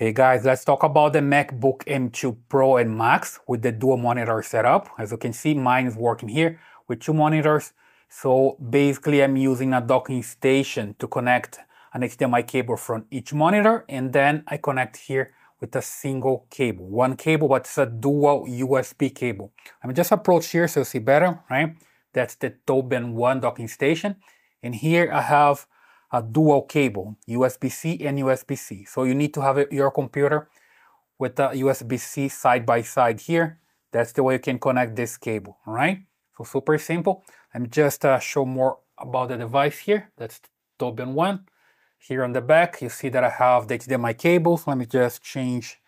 Hey guys, let's talk about the MacBook M2 Pro and Max with the dual monitor setup. As you can see, mine is working here with two monitors. So basically I'm using a docking station to connect an HDMI cable from each monitor and then I connect here with a single cable. One cable, but it's a dual USB cable. I'm just approach here so you see better, right? That's the TobenOne docking station. And here I have a dual cable, USB-C and USB-C. So you need to have your computer with the USB-C side by side here. That's the way you can connect this cable, all right? So super simple. Let me just uh, show more about the device here. That's TobenOne. Here on the back, you see that I have the HDMI cables. Let me just change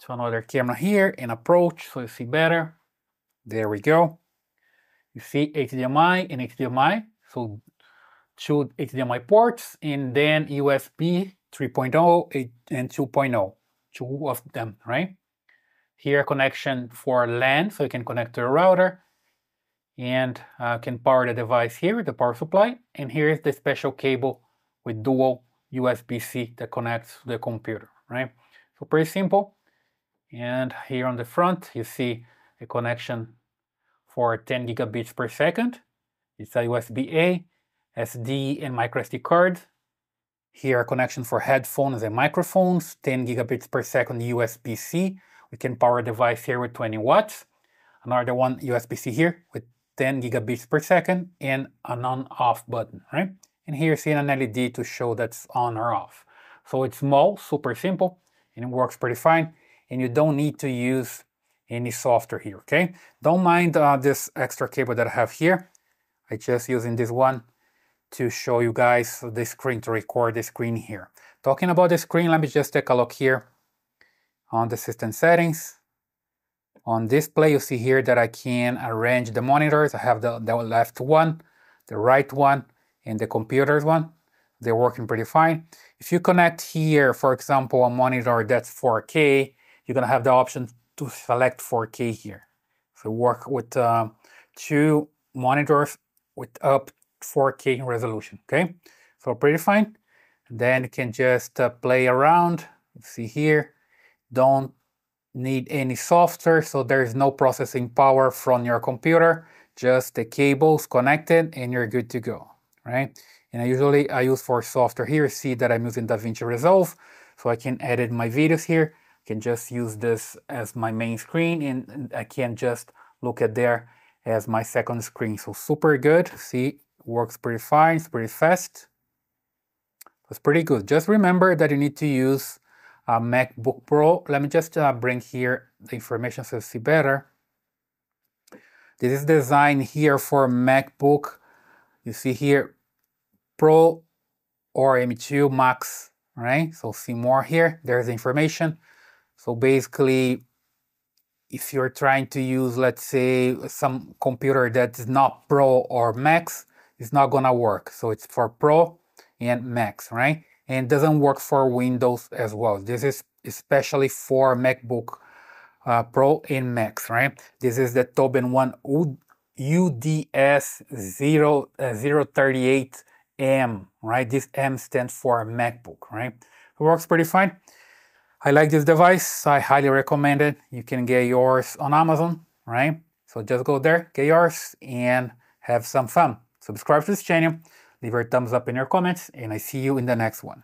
to another camera here and approach so you see better. There we go. You see HDMI and HDMI. So two HDMI ports and then USB 3.0 and 2.0, two of them, right? Here connection for LAN, so you can connect to a router and uh, can power the device here, the power supply. And here is the special cable with dual USB-C that connects to the computer, right? So pretty simple. And here on the front, you see a connection for 10 gigabits per second. It's a USB-A SD and microSD card. Here connection for headphones and microphones, 10 gigabits per second USB-C. We can power device here with 20 watts. Another one USB-C here with 10 gigabits per second and an on-off button, right? And here you see an LED to show that's on or off. So it's small, super simple, and it works pretty fine. And you don't need to use any software here, okay? Don't mind uh, this extra cable that I have here. I just using this one to show you guys the screen, to record the screen here. Talking about the screen, let me just take a look here on the system settings. On display, you see here that I can arrange the monitors. I have the, the left one, the right one, and the computers one. They're working pretty fine. If you connect here, for example, a monitor that's 4K, you're gonna have the option to select 4K here. So work with uh, two monitors with up 4K resolution, okay? So pretty fine. Then you can just uh, play around. See here, don't need any software, so there's no processing power from your computer, just the cables connected and you're good to go, right? And I usually I use for software here, see that I'm using DaVinci Resolve, so I can edit my videos here. I can just use this as my main screen and I can just look at there as my second screen. So super good. See, works pretty fine, it's pretty fast. It's pretty good. Just remember that you need to use a MacBook Pro. Let me just uh, bring here the information so you see better. This is designed here for MacBook. You see here, Pro or M2 Max, right? So see more here. There's information. So basically, if you're trying to use, let's say, some computer that is not Pro or Max, it's not gonna work. So it's for Pro and Max, right? And doesn't work for Windows as well. This is especially for MacBook uh, Pro and Max, right? This is the TobenOne UDS 0, uh, 038M, right? This M stands for MacBook, right? It works pretty fine. I like this device. I highly recommend it. You can get yours on Amazon, right? So just go there, get yours, and have some fun subscribe to this channel, leave a thumbs up in your comments, and I see you in the next one.